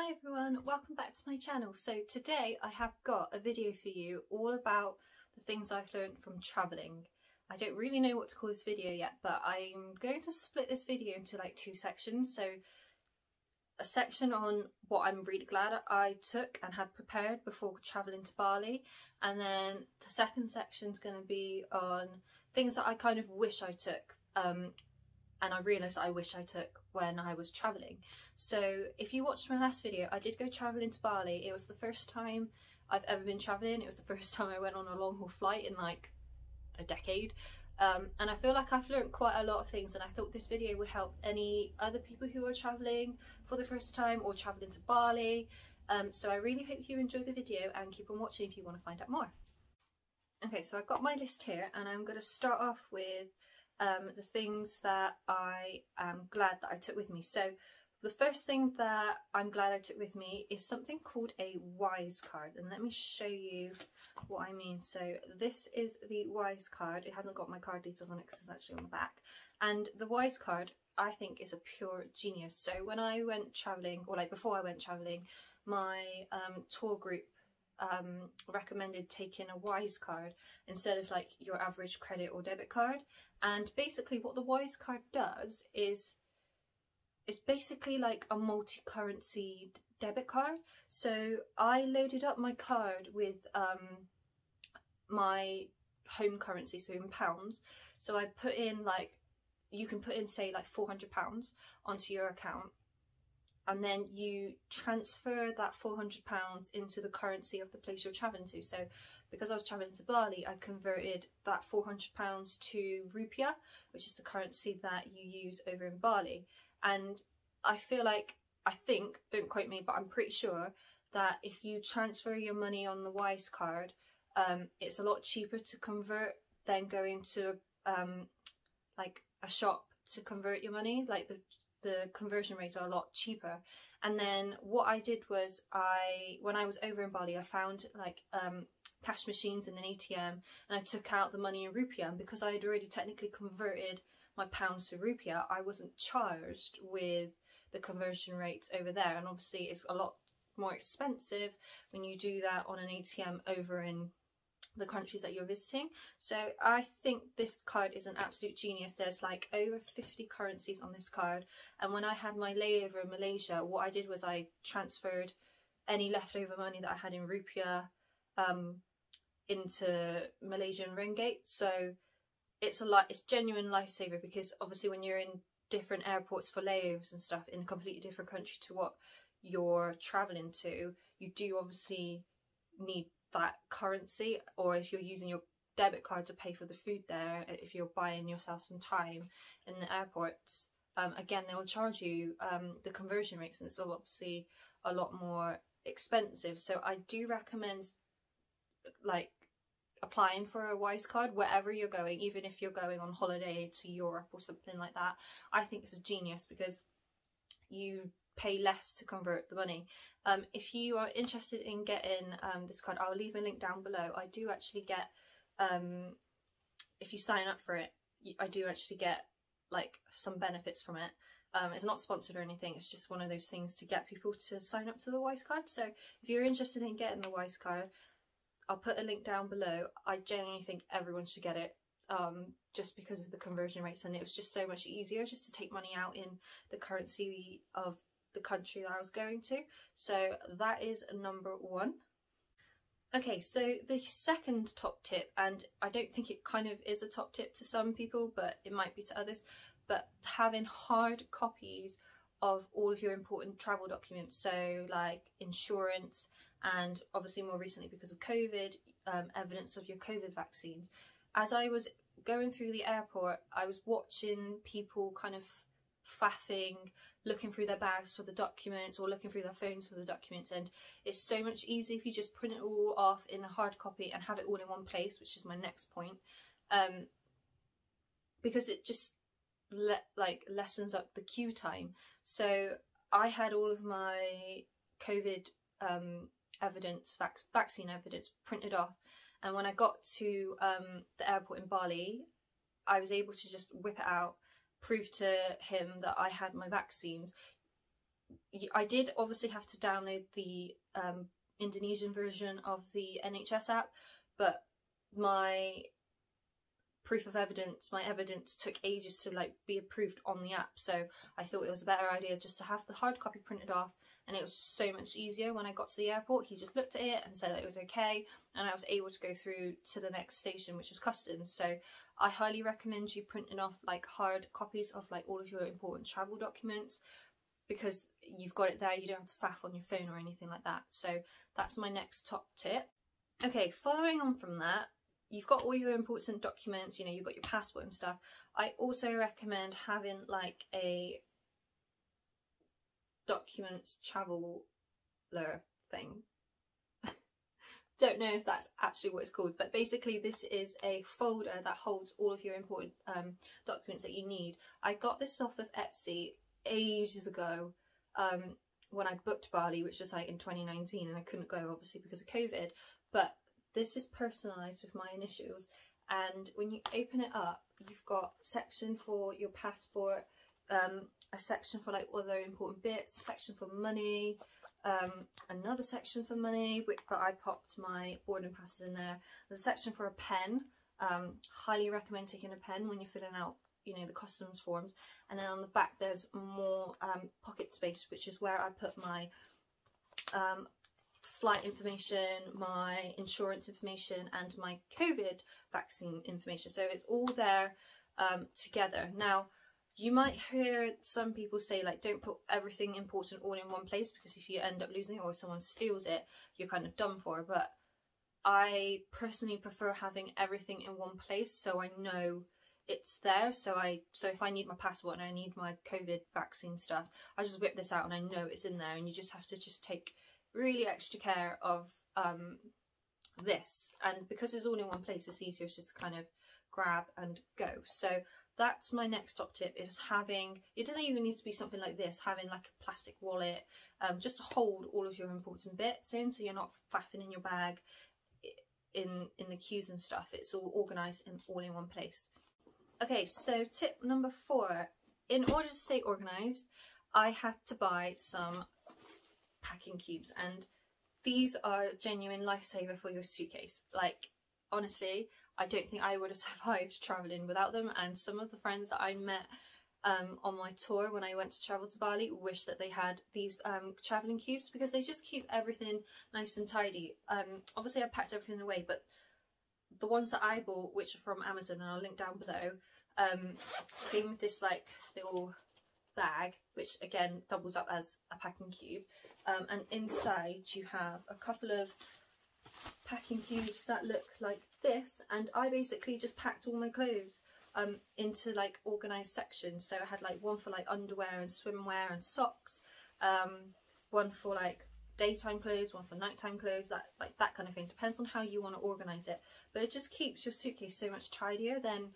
Hi everyone, welcome back to my channel. So today I have got a video for you all about the things I've learned from travelling. I don't really know what to call this video yet, but I'm going to split this video into like two sections. So a section on what I'm really glad I took and had prepared before travelling to Bali. And then the second section is going to be on things that I kind of wish I took um, and I realised I wish I took when I was travelling. So if you watched my last video, I did go travelling to Bali. It was the first time I've ever been travelling. It was the first time I went on a long haul flight in like a decade. Um, and I feel like I've learned quite a lot of things and I thought this video would help any other people who are travelling for the first time or travelling to Bali. Um, so I really hope you enjoy the video and keep on watching if you want to find out more. Okay, so I've got my list here and I'm going to start off with um, the things that I am glad that I took with me. So the first thing that I'm glad I took with me is something called a Wise card and let me show you what I mean. So this is the Wise card. It hasn't got my card details on it because it's actually on the back. And the Wise card I think is a pure genius. So when I went travelling or like before I went travelling my um, tour group um, recommended taking a Wise card instead of like your average credit or debit card. And basically what the Wise card does is it's basically like a multi-currency debit card. So I loaded up my card with um, my home currency, so in pounds. So I put in like, you can put in say like 400 pounds onto your account and then you transfer that 400 pounds into the currency of the place you're traveling to. So because I was traveling to Bali I converted that 400 pounds to rupiah which is the currency that you use over in Bali. And I feel like I think don't quote me but I'm pretty sure that if you transfer your money on the Wise card um, it's a lot cheaper to convert than going to um, like a shop to convert your money. Like the the conversion rates are a lot cheaper. And then what I did was I, when I was over in Bali, I found like um, cash machines in an ATM and I took out the money in rupiah. And because I had already technically converted my pounds to rupiah, I wasn't charged with the conversion rates over there. And obviously it's a lot more expensive when you do that on an ATM over in the countries that you're visiting. So I think this card is an absolute genius. There's like over 50 currencies on this card. And when I had my layover in Malaysia, what I did was I transferred any leftover money that I had in rupiah um, into Malaysian ringgit. So it's a lot, it's genuine lifesaver because obviously when you're in different airports for layovers and stuff in a completely different country to what you're traveling to, you do obviously need that currency or if you're using your debit card to pay for the food there if you're buying yourself some time in the airports um, again they will charge you um, the conversion rates and it's obviously a lot more expensive. So I do recommend like applying for a Wise card wherever you're going even if you're going on holiday to Europe or something like that. I think it's a genius because you pay less to convert the money. Um, if you are interested in getting um, this card, I'll leave a link down below. I do actually get, um, if you sign up for it, I do actually get like some benefits from it. Um, it's not sponsored or anything, it's just one of those things to get people to sign up to the Wise card. So if you're interested in getting the Wise card, I'll put a link down below. I genuinely think everyone should get it um, just because of the conversion rates and it was just so much easier just to take money out in the currency of the country that I was going to. So that is number one. Okay, so the second top tip, and I don't think it kind of is a top tip to some people, but it might be to others, but having hard copies of all of your important travel documents, so like insurance and obviously more recently because of COVID, um, evidence of your COVID vaccines. As I was going through the airport, I was watching people kind of faffing, looking through their bags for the documents or looking through their phones for the documents. And it's so much easier if you just print it all off in a hard copy and have it all in one place which is my next point. Um, because it just like lessens up the queue time. So I had all of my COVID um, evidence, vac vaccine evidence printed off. And when I got to um, the airport in Bali I was able to just whip it out prove to him that I had my vaccines. I did obviously have to download the um, Indonesian version of the NHS app, but my proof of evidence, my evidence took ages to like be approved on the app. So I thought it was a better idea just to have the hard copy printed off and it was so much easier when I got to the airport. He just looked at it and said that it was okay and I was able to go through to the next station which was customs. So I highly recommend you printing off like hard copies of like all of your important travel documents because you've got it there, you don't have to faff on your phone or anything like that. So that's my next top tip. Okay, following on from that, you've got all your important documents, you know, you've got your passport and stuff. I also recommend having like a documents traveler thing. Don't know if that's actually what it's called, but basically this is a folder that holds all of your important um, documents that you need. I got this off of Etsy ages ago um, when I booked Bali, which was like in 2019, and I couldn't go obviously because of COVID. But this is personalised with my initials, and when you open it up, you've got section for your passport, um, a section for like other important bits, section for money, um, another section for money, which but I popped my boarding passes in there. There's a section for a pen. Um, highly recommend taking a pen when you're filling out you know the customs forms and then on the back there's more um, pocket space which is where I put my um, flight information, my insurance information and my COVID vaccine information. So it's all there um, together. Now you might hear some people say like don't put everything important all in one place because if you end up losing it or someone steals it you're kind of done for but I personally prefer having everything in one place so I know it's there so I so if I need my passport and I need my COVID vaccine stuff I just whip this out and I know it's in there and you just have to just take really extra care of um this. And because it's all in one place it's easier just to kind of grab and go. So that's my next top tip is having it doesn't even need to be something like this having like a plastic wallet um, just to hold all of your important bits in so you're not faffing in your bag in in the queues and stuff. It's all organized and all in one place. Okay, so tip number four. In order to stay organised, I had to buy some packing cubes and these are genuine lifesaver for your suitcase. Like, honestly, I don't think I would have survived travelling without them and some of the friends that I met um, on my tour when I went to travel to Bali wish that they had these um, travelling cubes because they just keep everything nice and tidy. Um, obviously I packed everything away but the ones that I bought, which are from Amazon, and I'll link down below, um, came with this like little bag, which again doubles up as a packing cube. Um, and inside you have a couple of packing cubes that look like this. And I basically just packed all my clothes um, into like organised sections. So I had like one for like underwear and swimwear and socks, um, one for like daytime clothes, one for nighttime clothes, that like that kind of thing. Depends on how you want to organise it. But it just keeps your suitcase so much tidier than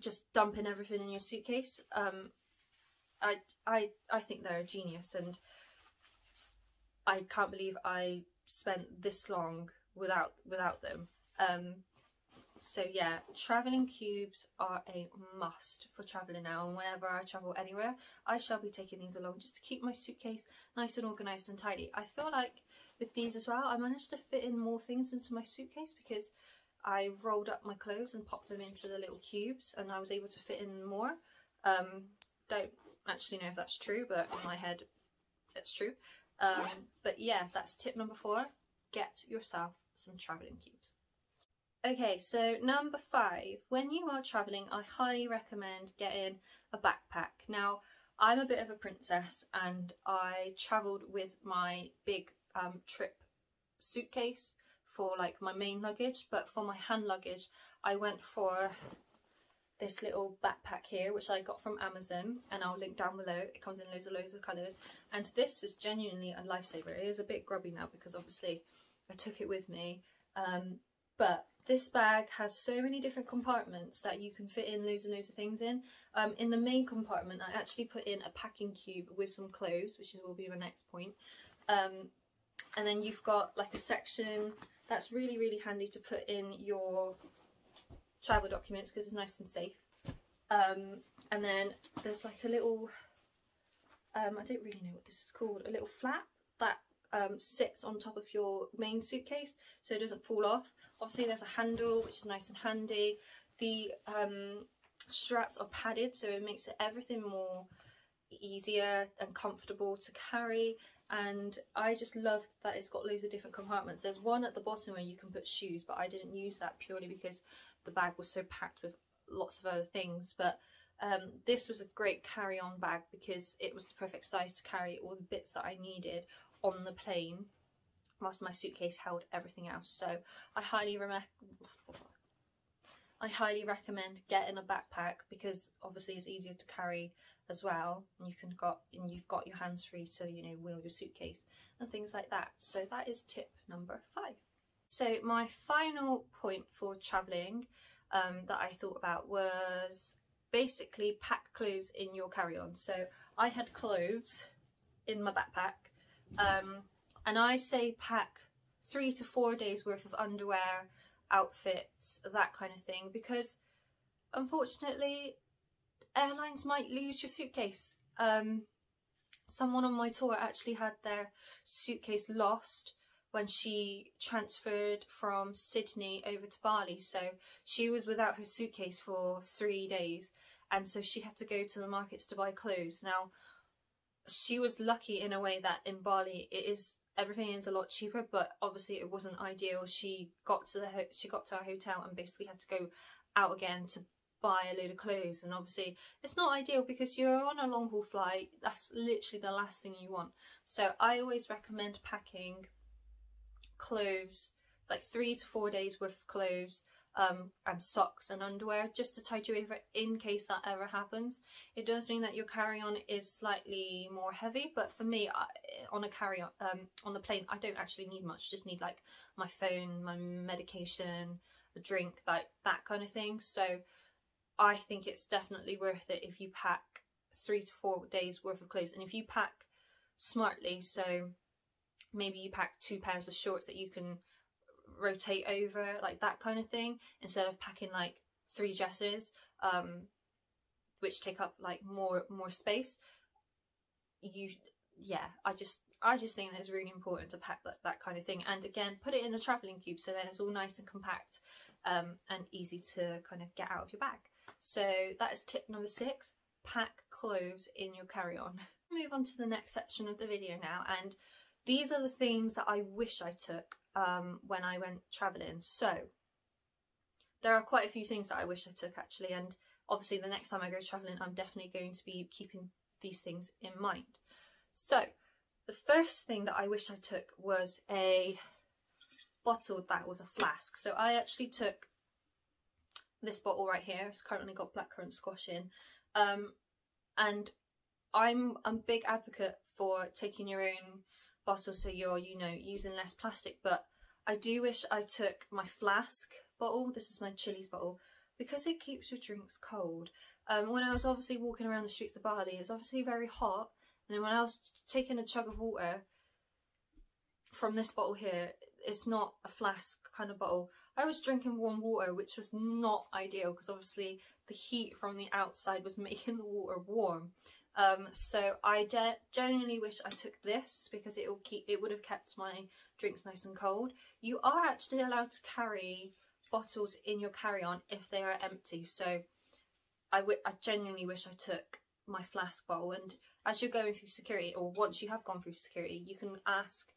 just dumping everything in your suitcase. Um, I I I think they're a genius, and I can't believe I spent this long without without them. Um, so yeah, travelling cubes are a must for travelling now and whenever I travel anywhere I shall be taking these along just to keep my suitcase nice and organised and tidy. I feel like with these as well I managed to fit in more things into my suitcase because I rolled up my clothes and popped them into the little cubes and I was able to fit in more. Um, don't actually know if that's true but in my head it's true. Um, but yeah that's tip number four, get yourself some travelling cubes. Okay, so number five, when you are travelling, I highly recommend getting a backpack. Now, I'm a bit of a princess and I travelled with my big um, trip suitcase for like my main luggage, but for my hand luggage, I went for this little backpack here, which I got from Amazon, and I'll link down below. It comes in loads and loads of colours, and this is genuinely a lifesaver. It is a bit grubby now because obviously I took it with me, um, but this bag has so many different compartments that you can fit in loads and loads of things in. Um, in the main compartment, I actually put in a packing cube with some clothes, which will be my next point. Um, and then you've got like a section that's really, really handy to put in your travel documents because it's nice and safe. Um, and then there's like a little um, I don't really know what this is called, a little flap that um, sits on top of your main suitcase so it doesn't fall off. Obviously there's a handle which is nice and handy. The um, straps are padded so it makes everything more easier and comfortable to carry and I just love that it's got loads of different compartments. There's one at the bottom where you can put shoes but I didn't use that purely because the bag was so packed with lots of other things but um, this was a great carry-on bag because it was the perfect size to carry all the bits that I needed on the plane whilst my suitcase held everything else. So I highly I highly recommend getting a backpack because obviously it's easier to carry as well and you can got and you've got your hands free to you know wheel your suitcase and things like that. So that is tip number five. So my final point for travelling um, that I thought about was basically pack clothes in your carry-on. So I had clothes in my backpack um, and I say pack three to four days worth of underwear, outfits, that kind of thing because unfortunately airlines might lose your suitcase. Um, someone on my tour actually had their suitcase lost when she transferred from Sydney over to Bali. So she was without her suitcase for three days and so she had to go to the markets to buy clothes. Now, she was lucky in a way that in Bali it is everything is a lot cheaper, but obviously it wasn't ideal. She got to the she got to our hotel and basically had to go out again to buy a load of clothes and obviously it's not ideal because you're on a long haul flight that's literally the last thing you want so I always recommend packing clothes like three to four days worth of clothes um, and socks and underwear just to tide you over in case that ever happens. It does mean that your carry-on is slightly more heavy, but for me, I, on a carry-on, um, on the plane, I don't actually need much. Just need like my phone, my medication, a drink, like that kind of thing. So I think it's definitely worth it if you pack three to four days worth of clothes. And if you pack smartly, so maybe you pack two pairs of shorts that you can rotate over like that kind of thing instead of packing like three dresses um which take up like more more space you yeah i just i just think that it's really important to pack that, that kind of thing. And again put it in the traveling cube so then it's all nice and compact um and easy to kind of get out of your bag. So that is tip number six pack clothes in your carry-on. Move on to the next section of the video now and these are the things that I wish I took um, when I went travelling. So there are quite a few things that I wish I took actually and obviously the next time I go travelling I'm definitely going to be keeping these things in mind. So the first thing that I wish I took was a bottle that was a flask. So I actually took this bottle right here. It's currently got blackcurrant squash in. Um, and I'm a big advocate for taking your own bottle so you're, you know, using less plastic. But I do wish I took my flask bottle, this is my Chilly's bottle, because it keeps your drinks cold. Um, when I was obviously walking around the streets of Bali, it's obviously very hot. And then when I was taking a chug of water from this bottle here, it's not a flask kind of bottle. I was drinking warm water, which was not ideal because obviously the heat from the outside was making the water warm. Um, so I genuinely wish I took this because it will keep it would have kept my drinks nice and cold. You are actually allowed to carry bottles in your carry-on if they are empty. So I, I genuinely wish I took my flask bowl and as you're going through security or once you have gone through security you can ask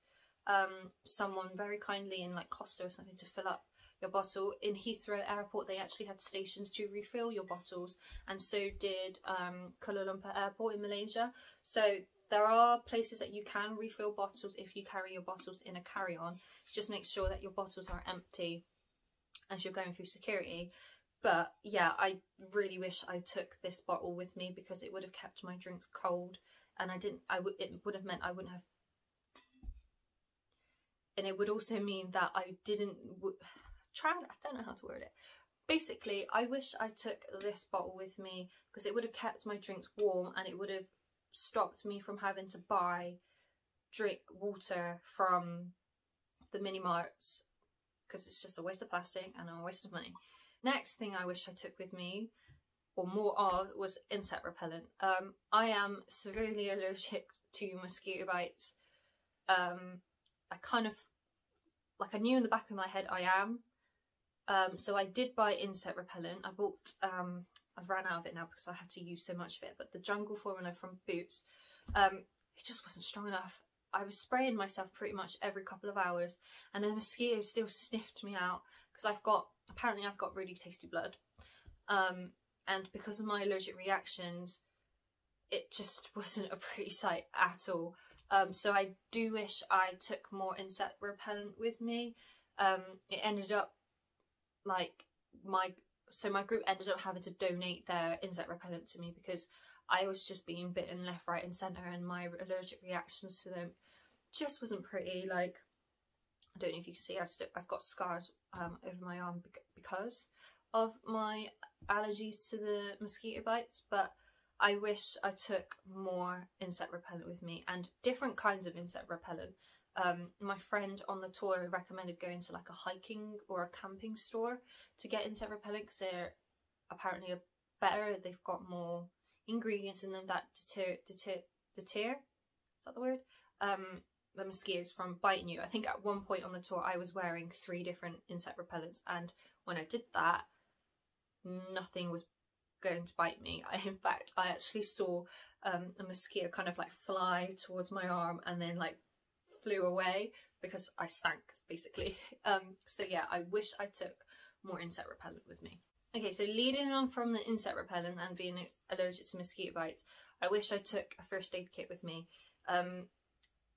um, someone very kindly in like Costa or something to fill up your bottle. In Heathrow Airport, they actually had stations to refill your bottles, and so did um, Kuala Lumpur Airport in Malaysia. So there are places that you can refill bottles if you carry your bottles in a carry-on. Just make sure that your bottles are empty as you're going through security. But yeah, I really wish I took this bottle with me because it would have kept my drinks cold and I didn't, I would, it would have meant I wouldn't have, and it would also mean that I didn't, try I don't know how to word it. Basically, I wish I took this bottle with me because it would have kept my drinks warm and it would have stopped me from having to buy drink water from the mini marts because it's just a waste of plastic and a waste of money. Next thing I wish I took with me or more of was insect repellent. Um, I am severely allergic to mosquito bites. Um, I kind of, like I knew in the back of my head I am. Um, so I did buy insect repellent. I bought, um, I've ran out of it now because I had to use so much of it, but the Jungle Formula from Boots, um, it just wasn't strong enough. I was spraying myself pretty much every couple of hours and the mosquitoes still sniffed me out because I've got, apparently I've got really tasty blood. Um, and because of my allergic reactions, it just wasn't a pretty sight at all. Um, so I do wish I took more insect repellent with me. Um, it ended up like my so my group ended up having to donate their insect repellent to me because I was just being bitten left, right, and centre, and my allergic reactions to them just wasn't pretty. Like I don't know if you can see, I I've got scars um, over my arm because of my allergies to the mosquito bites, but I wish I took more insect repellent with me and different kinds of insect repellent. Um, my friend on the tour recommended going to like a hiking or a camping store to get insect repellent because they're apparently better. They've got more ingredients in them that deter, deter, deter, is that the word? Um, the mosquitoes from biting you. I think at one point on the tour I was wearing three different insect repellents and when I did that nothing was going to bite me. I, in fact, I actually saw um, a mosquito kind of like fly towards my arm and then like flew away because I stank basically. Um, so yeah, I wish I took more insect repellent with me. Okay, so leading on from the insect repellent and being allergic to mosquito bites, I wish I took a first aid kit with me. Um,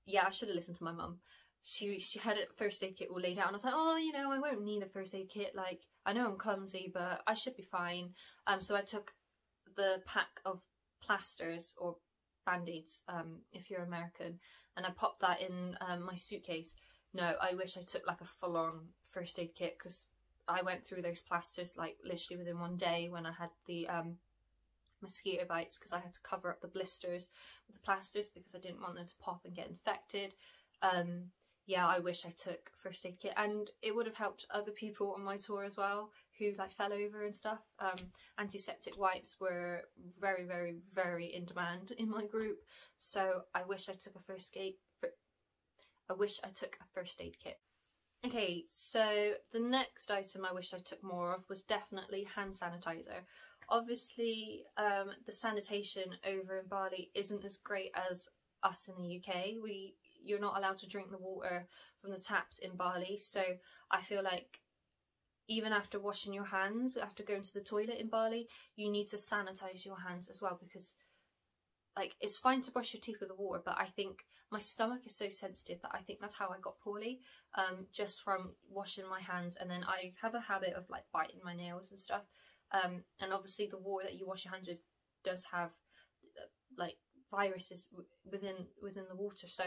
yeah, I should have listened to my mum she she had a first aid kit all laid out and I was like, oh, you know, I won't need a first aid kit. Like, I know I'm clumsy, but I should be fine. Um, so I took the pack of plasters or band-aids, um, if you're American, and I popped that in um, my suitcase. No, I wish I took like a full-on first aid kit because I went through those plasters like literally within one day when I had the um, mosquito bites because I had to cover up the blisters with the plasters because I didn't want them to pop and get infected. Um, yeah, I wish I took first aid kit and it would have helped other people on my tour as well who like fell over and stuff. Um, antiseptic wipes were very, very, very in demand in my group. So I wish I took a first aid, I wish I took a first aid kit. Okay, so the next item I wish I took more of was definitely hand sanitizer. Obviously, um, the sanitation over in Bali isn't as great as us in the UK. We you're not allowed to drink the water from the taps in Bali. So I feel like even after washing your hands, after going to the toilet in Bali, you need to sanitize your hands as well because like it's fine to brush your teeth with the water, but I think my stomach is so sensitive that I think that's how I got poorly, um, just from washing my hands. And then I have a habit of like biting my nails and stuff. Um, and obviously the water that you wash your hands with does have like viruses within within the water. So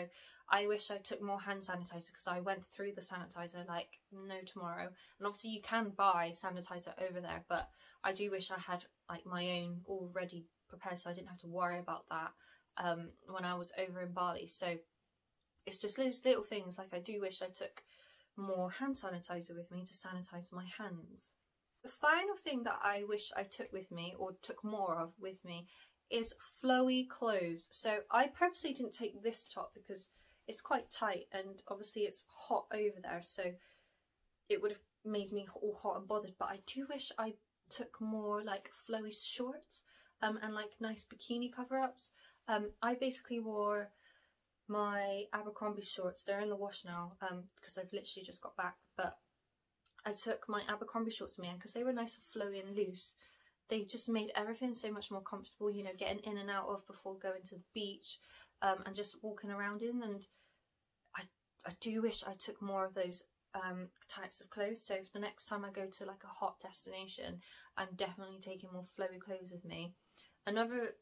I wish I took more hand sanitizer because I went through the sanitizer like no tomorrow. And obviously you can buy sanitizer over there but I do wish I had like my own already prepared so I didn't have to worry about that um, when I was over in Bali. So it's just those little things like I do wish I took more hand sanitizer with me to sanitize my hands. The final thing that I wish I took with me or took more of with me is flowy clothes. So I purposely didn't take this top because it's quite tight and obviously it's hot over there so it would have made me all hot and bothered but I do wish I took more like flowy shorts um, and like nice bikini cover-ups. Um, I basically wore my Abercrombie shorts, they're in the wash now because um, I've literally just got back but I took my Abercrombie shorts with me because they were nice and flowy and loose they just made everything so much more comfortable, you know, getting in and out of before going to the beach um, and just walking around in. And I, I do wish I took more of those um, types of clothes. So the next time I go to like a hot destination, I'm definitely taking more flowy clothes with me. Another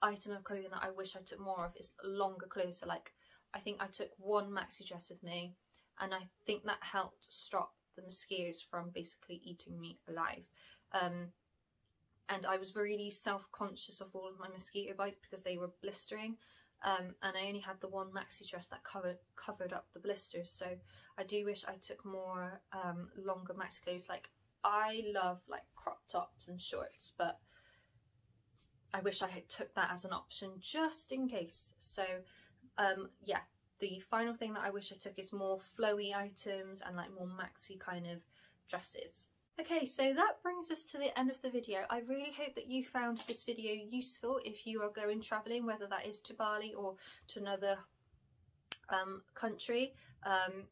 item of clothing that I wish I took more of is longer clothes. So like, I think I took one maxi dress with me and I think that helped stop the mosquitoes from basically eating me alive. Um, and I was really self-conscious of all of my mosquito bites because they were blistering um, and I only had the one maxi dress that covered covered up the blisters so I do wish I took more um, longer maxi clothes like I love like crop tops and shorts but I wish I had took that as an option just in case. So um, yeah, the final thing that I wish I took is more flowy items and like more maxi kind of dresses. Okay, so that brings us to the end of the video. I really hope that you found this video useful if you are going travelling, whether that is to Bali or to another um, country. Um,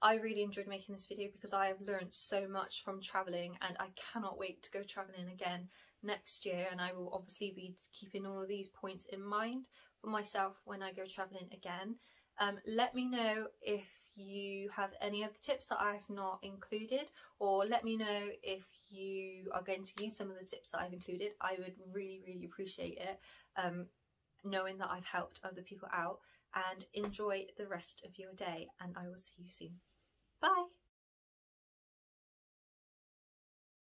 I really enjoyed making this video because I have learned so much from travelling and I cannot wait to go travelling again next year and I will obviously be keeping all of these points in mind for myself when I go travelling again. Um, let me know if you have any other tips that I've not included or let me know if you are going to use some of the tips that I've included. I would really, really appreciate it um, knowing that I've helped other people out and enjoy the rest of your day and I will see you soon. Bye!